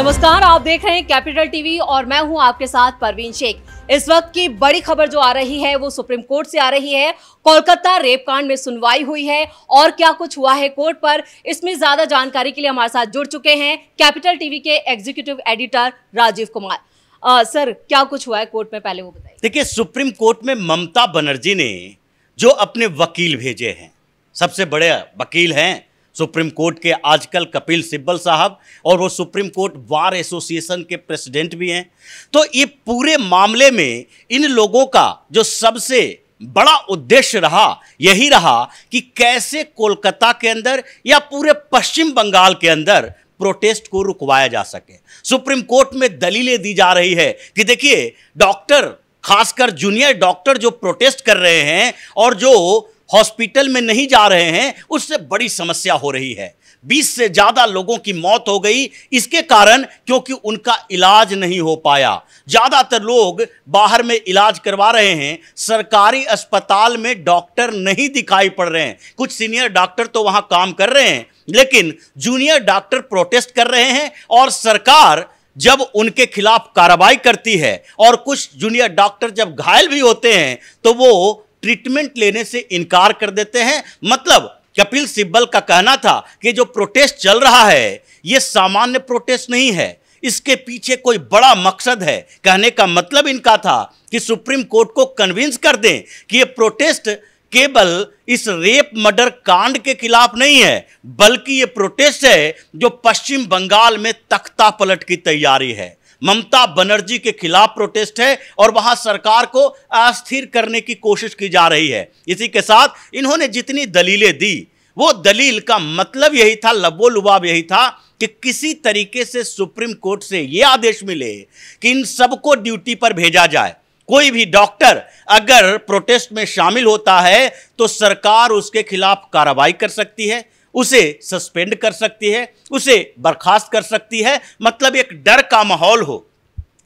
नमस्कार आप देख रहे हैं कैपिटल टीवी और मैं हूँ आपके साथ परवीन शेख। इस वक्त की बड़ी खबर जो आ रही है वो सुप्रीम कोर्ट से आ रही है। कोलकाता रेप कांड में सुनवाई हुई है और क्या कुछ हुआ है कोर्ट पर इसमें ज़्यादा जानकारी के लिए हमारे साथ जुड़ चुके हैं कैपिटल टीवी के एग्जीक्यूटिव एडिटर राजीव कुमार। आ, सर क्या कुछ हुआ है कोर्ट में? पहले वो बताइए। देखिए सुप्रीम कोर्ट में ममता बनर्जी ने जो अपने वकील भेजे हैं सबसे बड़े वकील हैं सुप्रीम कोर्ट के आजकल कपिल सिब्बल साहब और वो सुप्रीम कोर्ट बार एसोसिएशन के प्रेसिडेंट भी हैं। तो ये पूरे मामले में इन लोगों का जो सबसे बड़ा उद्देश्य रहा, यही रहा कि कैसे कोलकाता के अंदर या पूरे पश्चिम बंगाल के अंदर प्रोटेस्ट को रुकवाया जा सके। सुप्रीम कोर्ट में दलीलें दी जा रही है कि देखिए, डॉक्टर, खासकर जूनियर डॉक्टर जो प्रोटेस्ट कर रहे हैं और जो हॉस्पिटल में नहीं जा रहे हैं, उससे बड़ी समस्या हो रही है। 20 से ज़्यादा लोगों की मौत हो गई, इसके कारण क्योंकि उनका इलाज नहीं हो पाया। ज़्यादातर लोग बाहर में इलाज करवा रहे हैं, सरकारी अस्पताल में डॉक्टर नहीं दिखाई पड़ रहे हैं। कुछ सीनियर डॉक्टर तो वहाँ काम कर रहे हैं, लेकिन जूनियर डॉक्टर प्रोटेस्ट कर रहे हैं और सरकार जब उनके खिलाफ कार्रवाई करती है और कुछ जूनियर डॉक्टर जब घायल भी होते हैं तो वो ट्रीटमेंट लेने से इनकार कर देते हैं। मतलब कपिल सिब्बल का कहना था कि जो प्रोटेस्ट चल रहा है, ये सामान्य प्रोटेस्ट नहीं है। इसके पीछे कोई बड़ा मकसद है। कहने का मतलब इनका था कि सुप्रीम कोर्ट को कन्विंस कर दें कि ये प्रोटेस्ट केवल इस रेप मर्डर कांड के खिलाफ नहीं है, बल्कि ये प्रोटेस्ट है जो पश्चिम बंगाल में तख्ता पलट की तैयारी है। ममता बनर्जी के खिलाफ प्रोटेस्ट है और वहाँ सरकार को अस्थिर करने की कोशिश की जा रही है। इसी के साथ इन्होंने जितनी दलीलें दी, वो दलील का मतलब यही था, लबो लुबाब यही था कि किसी तरीके से सुप्रीम कोर्ट से यह आदेश मिले कि इन सबको ड्यूटी पर भेजा जाए। कोई भी डॉक्टर अगर प्रोटेस्ट में शामिल होता है तो सरकार उसके खिलाफ कार्रवाई कर सकती है। उसे सस्पेंड कर सकती है, उसे बर्खास्त कर सकती है। मतलब एक डर का माहौल हो।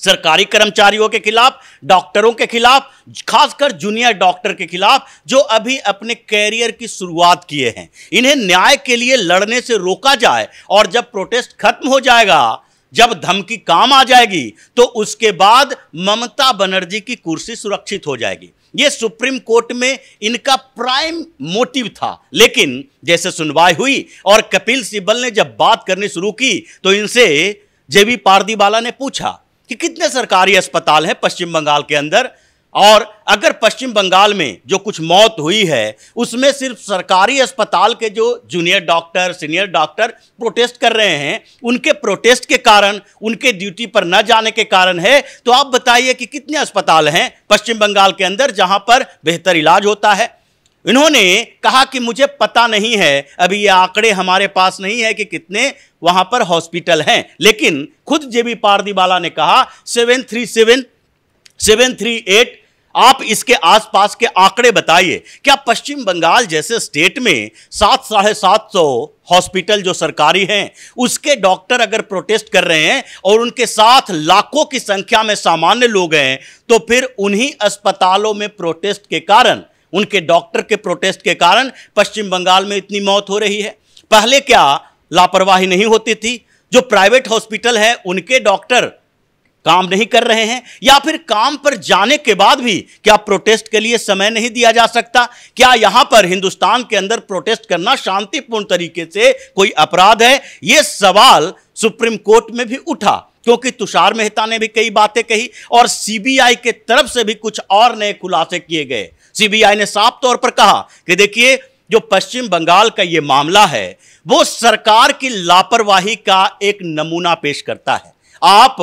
सरकारी कर्मचारियों के खिलाफ, डॉक्टरों के खिलाफ, खासकर जूनियर डॉक्टर के खिलाफ, जो अभी अपने कैरियर की शुरुआत किए हैं। इन्हें न्याय के लिए लड़ने से रोका जाए और जब प्रोटेस्ट खत्म हो जाएगा जब धमकी काम आ जाएगी तो उसके बाद ममता बनर्जी की कुर्सी सुरक्षित हो जाएगी। ये सुप्रीम कोर्ट में इनका प्राइम मोटिव था। लेकिन जैसे सुनवाई हुई और कपिल सिब्बल ने जब बात करनी शुरू की तो इनसे जेबी पारदीवाला ने पूछा कि कितने सरकारी अस्पताल हैं पश्चिम बंगाल के अंदर? और अगर पश्चिम बंगाल में जो कुछ मौत हुई है, उसमें सिर्फ़ सरकारी अस्पताल के जो junior doctor, senior doctor protest कर रहे हैं, उनके प्रोटेस्ट के कारण, उनके ड्यूटी पर न जाने के कारण है तो आप बताइए कि कितने अस्पताल हैं पश्चिम बंगाल के अंदर जहाँ पर बेहतर इलाज होता है? इन्होंने कहा कि मुझे पता नहीं है, अभी ये आंकड़े हमारे पास नहीं है कि कितने वहाँ पर हॉस्पिटल हैं, लेकिन खुद जेबी पारदीवाला ने कहा, seven three seven seven three eight, आप इसके आसपास के आंकड़े बताइए। क्या पश्चिम बंगाल जैसे स्टेट में सात, साढ़े सात सौ हॉस्पिटल जो सरकारी हैं, उसके डॉक्टर अगर प्रोटेस्ट कर रहे हैं और उनके साथ लाखों की संख्या में सामान्य लोग हैं तो फिर उन्हीं अस्पतालों में प्रोटेस्ट के कारण, उनके डॉक्टर के प्रोटेस्ट के कारण पश्चिम बंगाल में इतनी मौत हो रही है। पहले क्या लापरवाही नहीं होती थी? जो प्राइवेट हॉस्पिटल है, उनके डॉक्टर काम नहीं कर रहे हैं, या फिर काम पर जाने के बाद भी क्या प्रोटेस्ट के लिए समय नहीं दिया जा सकता? क्या यहाँ पर हिंदुस्तान के अंदर प्रोटेस्ट करना शांतिपूर्ण तरीके से कोई अपराध है? यह सवाल सुप्रीम कोर्ट में भी उठा, क्योंकि तुषार मेहता ने भी कई बातें कही और सीबीआई के तरफ़ से भी कुछ और नए खुलासे किए गए। सीबीआई ने साफ़ तौर पर कहा कि देखिए, जो पश्चिम बंगाल का यह मामला है, वो सरकार की लापरवाही का एक नमूना पेश करता है। आप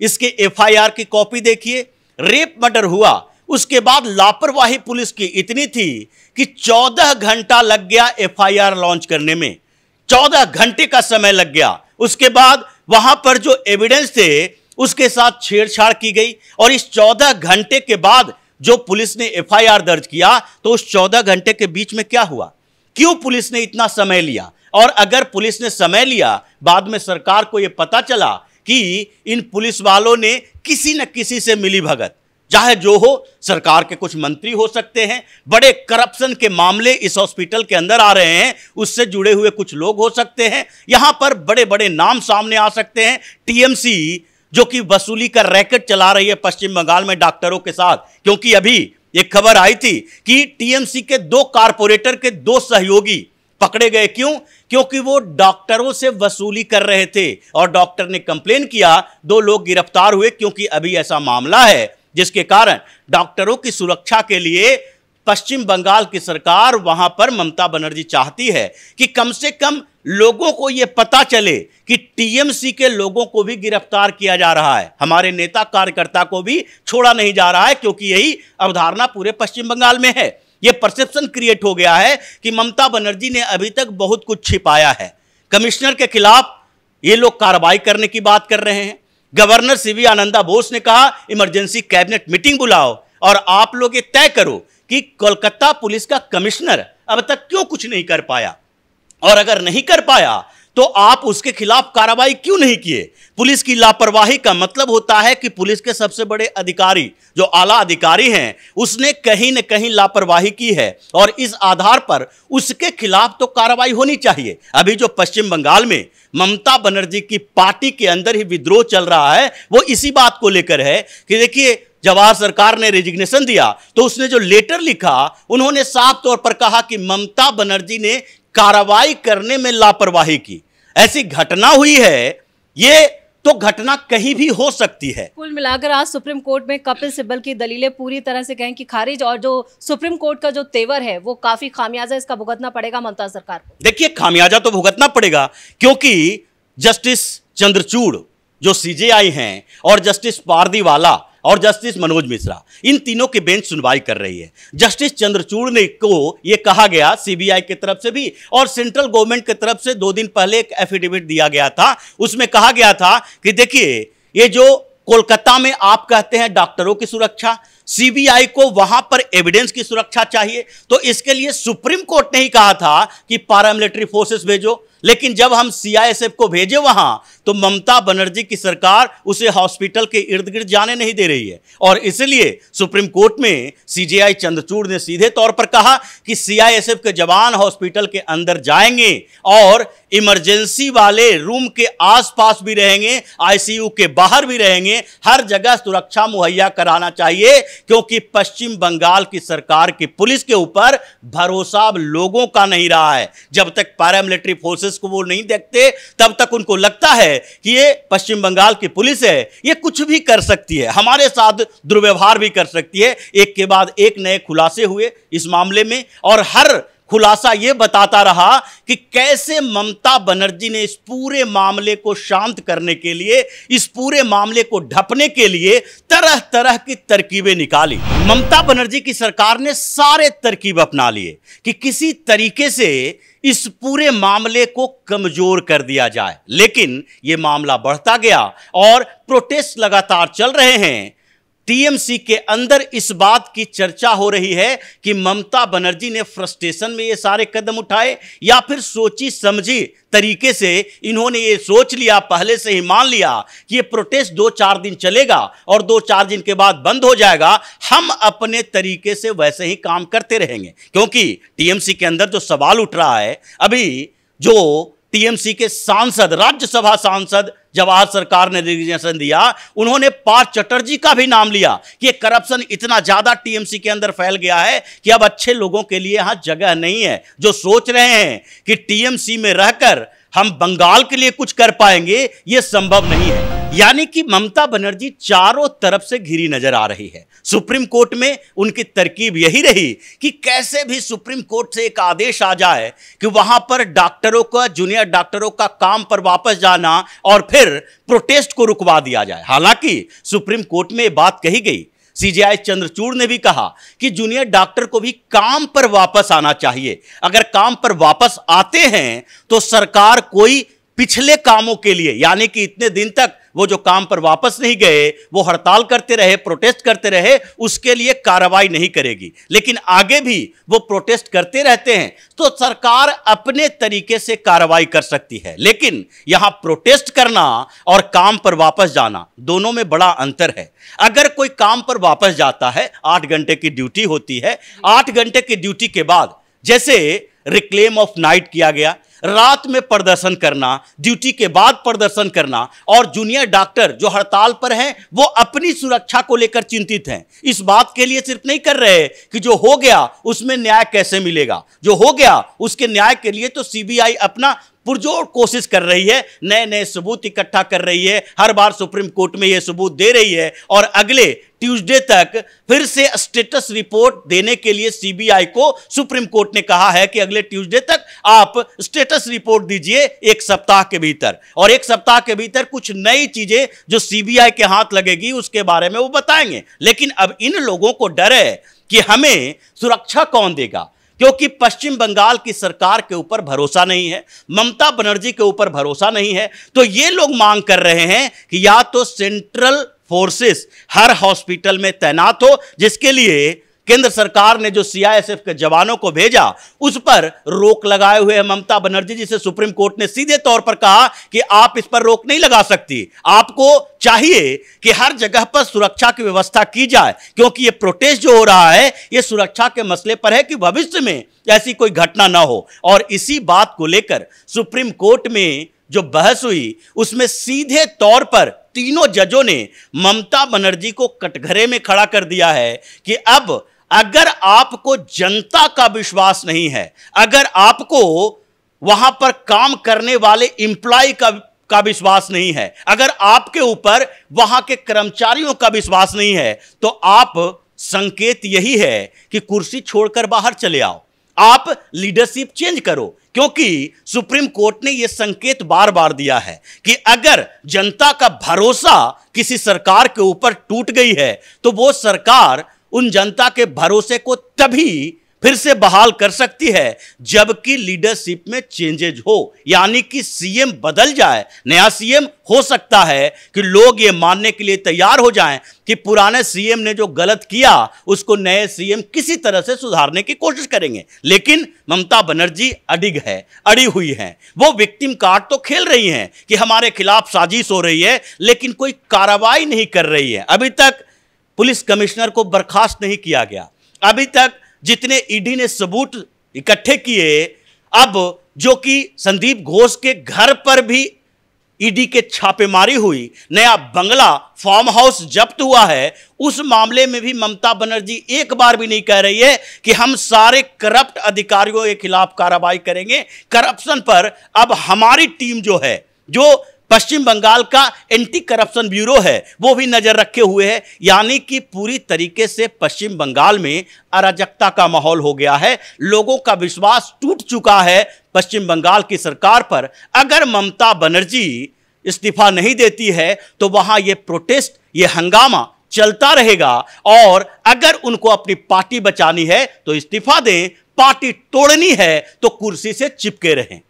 इसके एफआईआर की कॉपी देखिए, रेप मर्डर हुआ। उसके बाद लापरवाही पुलिस की इतनी थी कि 14 घंटा लग गया एफआईआर लॉन्च करने में। 14 घंटे का समय लग गया। उसके बाद वहाँ पर जो एविडेंस थे, उसके साथ छेड़छाड़ की गई और इस 14 घंटे के बाद जो पुलिस ने एफआईआर दर्ज किया तो उस 14 घंटे के बीच में क्या हुआ? क्यों पुलिस ने इतना समय लिया? और अगर पुलिस ने समय लिया, बाद में सरकार को यह पता चला कि इन पुलिस वालों ने किसी न किसी से मिली भगत। चाहे जो हो, सरकार के कुछ मंत्री हो सकते हैं, बड़े करप्शन के मामले इस हॉस्पिटल के अंदर आ रहे हैं, उससे जुड़े हुए कुछ लोग हो सकते हैं। यहाँ पर बड़े बड़े नाम सामने आ सकते हैं, टीएमसी, जो कि वसूली का रैकेट चला रही है पश्चिम बंगाल में डॉक्टरों के साथ। क्योंकि अभी एक खबर आई थी कि टीएमसी के दो कारपोरेटर के दो सहयोगी पकड़े गए क्यों? क्योंकि वो डॉक्टरों से वसूली कर रहे थे और डॉक्टर ने कंप्लेन किया, दो लोग गिरफ़्तार हुए क्योंकि अभी ऐसा मामला है, जिसके कारण डॉक्टरों की सुरक्षा के लिए पश्चिम बंगाल की सरकार वहाँ पर ममता बनर्जी चाहती है कि कम से कम लोगों को यह पता चले कि टीएमसी के लोगों को भी गिरफ़्तार किया जा रहा है। हमारे नेता कार्यकर्ता को भी छोड़ा नहीं जा रहा है, क्योंकि यही अवधारणा पूरे पश्चिम बंगाल में है। यह परसेप्शन क्रिएट हो गया है कि ममता बनर्जी ने अभी तक बहुत कुछ छिपाया है। कमिश्नर के खिलाफ ये लोग कार्रवाई करने की बात कर रहे हैं। गवर्नर सीवी आनंदा बोस ने कहा, इमरजेंसी कैबिनेट मीटिंग बुलाओ और आप लोग ये तय करो कि कोलकाता पुलिस का कमिश्नर अब तक क्यों कुछ नहीं कर पाया। और अगर नहीं कर पाया तो आप उसके खिलाफ कार्रवाई क्यों नहीं किए? पुलिस की लापरवाही का मतलब होता है कि पुलिस के सबसे बड़े अधिकारी, जो आला अधिकारी हैं, उसने कहीं न कहीं लापरवाही की है और इस आधार पर उसके खिलाफ तो कार्रवाई होनी चाहिए। अभी जो पश्चिम बंगाल में ममता बनर्जी की पार्टी के अंदर ही विद्रोह चल रहा है, वो इसी बात को लेकर है कि देखिए, जवाहर सरकार ने रेजिग्नेशन दिया तो उसने जो लेटर लिखा, उन्होंने साफ़ तौर पर कहा कि ममता बनर्जी ने कार्रवाई करने में लापरवाही की। ऐसी घटना हुई है ये तो घटना कहीं भी हो सकती है। कुल मिलाकर आज सुप्रीम कोर्ट में कपिल सिब्बल की दलीलें पूरी तरह से कहें कि खारिज और जो सुप्रीम कोर्ट का जो तेवर है वो काफ़ी खामियाजा इसका भुगतना पड़ेगा ममता सरकार को। देखिए खामियाजा तो भुगतना पड़ेगा क्योंकि जस्टिस चंद्रचूड़ जो सीजेआई हैं और जस्टिस पारदीवाला और जस्टिस मनोज मिश्रा। इन तीनों की बेंच सुनवाई कर रही है। जस्टिस चंद्रचूड़ ने को यह कहा गया सीबीआई की तरफ़ से भी, और सेंट्रल गवर्नमेंट की तरफ़ से दो दिन पहले एक एफिडेविट दिया गया था। उसमें कहा गया था कि देखिए, ये जो कोलकाता में आप कहते हैं डॉक्टरों की सुरक्षा सीबीआई को वहाँ पर एविडेंस की सुरक्षा चाहिए तो इसके लिए सुप्रीम कोर्ट ने ही कहा था कि पारामिलिट्री फोर्सेस भेजो लेकिन जब हम सीआईएसएफ को भेजे वहाँ तो ममता बनर्जी की सरकार उसे हॉस्पिटल के इर्द गिर्द जाने नहीं दे रही है। और इसलिए सुप्रीम कोर्ट में सीजेआई चंद्रचूड़ ने सीधे तौर पर कहा कि सीआईएसएफ के जवान हॉस्पिटल के अंदर जाएँगे और इमरजेंसी वाले रूम के आसपास भी रहेंगे आईसीयू के बाहर भी रहेंगे। हर जगह सुरक्षा मुहैया कराना चाहिए, क्योंकि पश्चिम बंगाल की सरकार की पुलिस के ऊपर भरोसा लोगों का नहीं रहा है। जब तक पैरामिलिट्री फोर्सेस को वो नहीं देखते, तब तक उनको लगता है कि ये पश्चिम बंगाल की पुलिस है। ये कुछ भी कर सकती है, हमारे साथ दुर्व्यवहार भी कर सकती है। एक के बाद एक नए खुलासे हुए इस मामले में और हर खुलासा यह बताता रहा कि कैसे ममता बनर्जी ने इस पूरे मामले को शांत करने के लिए, इस पूरे मामले को ढपने के लिए तरह तरह की तरकीबें निकाली। ममता बनर्जी की सरकार ने सारे तरकीब अपना लिए कि किसी तरीके से इस पूरे मामले को कमज़ोर कर दिया जाए। लेकिन यह मामला बढ़ता गया और प्रोटेस्ट लगातार चल रहे हैं टीएमसी के अंदर इस बात की चर्चा हो रही है कि ममता बनर्जी ने फ्रस्ट्रेशन में ये सारे कदम उठाए या फिर सोची समझी तरीके से इन्होंने ये सोच लिया, पहले से ही मान लिया कि ये प्रोटेस्ट दो चार दिन चलेगा और दो चार दिन के बाद बंद हो जाएगा। हम अपने तरीके से वैसे ही काम करते रहेंगे, क्योंकि टीएमसी के अंदर जो सवाल उठ रहा है, अभी जो टीएमसी के सांसद, राज्यसभा सांसद जवाहर सरकार ने रिजिग्नेशन दिया, उन्होंने पार्थ चटर्जी का भी नाम लिया कि करप्शन इतना ज़्यादा टीएमसी के अंदर फैल गया है कि अब अच्छे लोगों के लिए यहाँ जगह नहीं है। जो सोच रहे हैं कि टीएमसी में रहकर हम बंगाल के लिए कुछ कर पाएँगे, ये संभव नहीं है। यानी कि ममता बनर्जी चारों तरफ़ से घिरी नज़र आ रही है। सुप्रीम कोर्ट में उनकी तरकीब यही रही कि कैसे भी सुप्रीम कोर्ट से एक आदेश आ जाए कि वहाँ पर डॉक्टरों का, जूनियर डॉक्टरों का काम पर वापस जाना और फिर प्रोटेस्ट को रुकवा दिया जाए। हालाँकि सुप्रीम कोर्ट में बात कही गई। सीजीआई चंद्रचूड़ ने भी कहा कि जूनियर डॉक्टर को भी काम पर वापस आना चाहिए। अगर काम पर वापस आते हैं तो सरकार कोई पिछले कामों के लिए, यानी कि इतने दिन तक वो जो काम पर वापस नहीं गए, वो हड़ताल करते रहे प्रोटेस्ट करते रहे, उसके लिए कार्रवाई नहीं करेगी। लेकिन आगे भी वो प्रोटेस्ट करते रहते हैं तो सरकार अपने तरीके से कार्रवाई कर सकती है। लेकिन यहाँ प्रोटेस्ट करना और काम पर वापस जाना दोनों में बड़ा अंतर है। अगर कोई काम पर वापस जाता है, आठ घंटे की ड्यूटी होती है, आठ घंटे की ड्यूटी के बाद जैसे रिक्लेम ऑफ़ नाइट किया गया रात में प्रदर्शन करना, ड्यूटी के बाद प्रदर्शन करना, और जूनियर डॉक्टर जो हड़ताल पर हैं, वो अपनी सुरक्षा को लेकर चिंतित हैं। इस बात के लिए सिर्फ़ नहीं कर रहे कि जो हो गया, उसमें न्याय कैसे मिलेगा। जो हो गया, उसके न्याय के लिए तो सीबीआई अपना पुरजोर कोशिश कर रही है नए नए सबूत इकट्ठा कर रही है, हर बार सुप्रीम कोर्ट में यह सबूत दे रही है और अगले ट्यूसडे तक फिर से स्टेटस रिपोर्ट देने के लिए सीबीआई को सुप्रीम कोर्ट ने कहा है कि अगले ट्यूसडे तक आप स्टेटस रिपोर्ट दीजिए एक सप्ताह के भीतर। और एक सप्ताह के भीतर कुछ नई चीज़ें जो सीबीआई के हाथ लगेगी, उसके बारे में वो बताएँगे। लेकिन अब इन लोगों को डर है कि हमें सुरक्षा कौन देगा? क्योंकि पश्चिम बंगाल की सरकार के ऊपर भरोसा नहीं है, ममता बनर्जी के ऊपर भरोसा नहीं है तो ये लोग मांग कर रहे हैं कि या तो सेंट्रल फोर्सेस हर हॉस्पिटल में तैनात हो, जिसके लिए केंद्र सरकार ने जो सीआईएसएफ के जवानों को भेजा, उस पर रोक लगाए हुए ममता बनर्जी जी से सुप्रीम कोर्ट ने सीधे तौर पर कहा कि आप इस पर रोक नहीं लगा सकती। आपको चाहिए कि हर जगह पर सुरक्षा की व्यवस्था की जाए, क्योंकि ये प्रोटेस्ट जो हो रहा है, ये सुरक्षा के मसले पर है कि भविष्य में ऐसी कोई घटना ना हो। और इसी बात को लेकर सुप्रीम कोर्ट में जो बहस हुई, उसमें सीधे तौर पर तीनों जजों ने ममता बनर्जी को कटघरे में खड़ा कर दिया है कि अब अगर आपको जनता का विश्वास नहीं है, अगर आपको वहाँ पर काम करने वाले इंप्लॉय का का विश्वास नहीं है, अगर आपके ऊपर वहाँ के कर्मचारियों का विश्वास नहीं है तो आप संकेत यही है कि कुर्सी छोड़कर बाहर चले आओ। आप लीडरशिप चेंज करो, क्योंकि सुप्रीम कोर्ट ने यह संकेत बार बार दिया है कि अगर जनता का भरोसा किसी सरकार के ऊपर टूट गई है तो वो सरकार उन जनता के भरोसे को तभी फिर से बहाल कर सकती है, जबकि लीडरशिप में चेंजेज हो, यानी कि सीएम बदल जाए। नया सीएम हो सकता है कि लोग ये मानने के लिए तैयार हो जाएँ कि पुराने सीएम ने जो गलत किया, उसको नए सीएम किसी तरह से सुधारने की कोशिश करेंगे। लेकिन ममता बनर्जी अडिग है, अड़ी हुई है। वो विक्टिम कार्ड तो खेल रही हैं कि हमारे खिलाफ साजिश हो रही है, लेकिन कोई कार्रवाई नहीं कर रही है। अभी तक पुलिस कमिश्नर को बर्खास्त नहीं किया गया। अभी तक जितने ईडी ने सबूत इकट्ठे किए, अब जो कि संदीप घोष के घर पर भी ईडी के छापेमारी हुई, नया बंगला फार्म हाउस जब्त हुआ है, उस मामले में भी ममता बनर्जी एक बार भी नहीं कह रही है कि हम सारे करप्ट अधिकारियों के खिलाफ कार्रवाई करेंगे। करप्शन पर अब हमारी टीम जो है, जो पश्चिम बंगाल का एंटी करप्शन ब्यूरो है, वो भी नज़र रखे हुए है। यानी कि पूरी तरीके से पश्चिम बंगाल में अराजकता का माहौल हो गया है। लोगों का विश्वास टूट चुका है पश्चिम बंगाल की सरकार पर। अगर ममता बनर्जी इस्तीफा नहीं देती है तो वहाँ ये प्रोटेस्ट, ये हंगामा चलता रहेगा। और अगर उनको अपनी पार्टी बचानी है तो इस्तीफा दें। पार्टी तोड़नी है तो कुर्सी से चिपके रहें।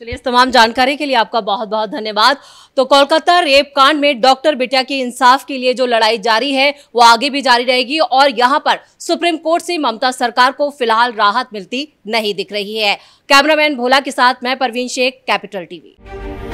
चलिए इस तमाम जानकारी के लिए आपका बहुत बहुत धन्यवाद। तो कोलकाता रेप कांड में डॉक्टर बिटिया की इंसाफ के लिए जो लड़ाई जारी है, वो आगे भी जारी रहेगी और यहाँ पर सुप्रीम कोर्ट से ममता सरकार को फ़िलहाल राहत मिलती नहीं दिख रही है। कैमरामैन भोला के साथ मैं परवीन शेख, कैपिटल टीवी।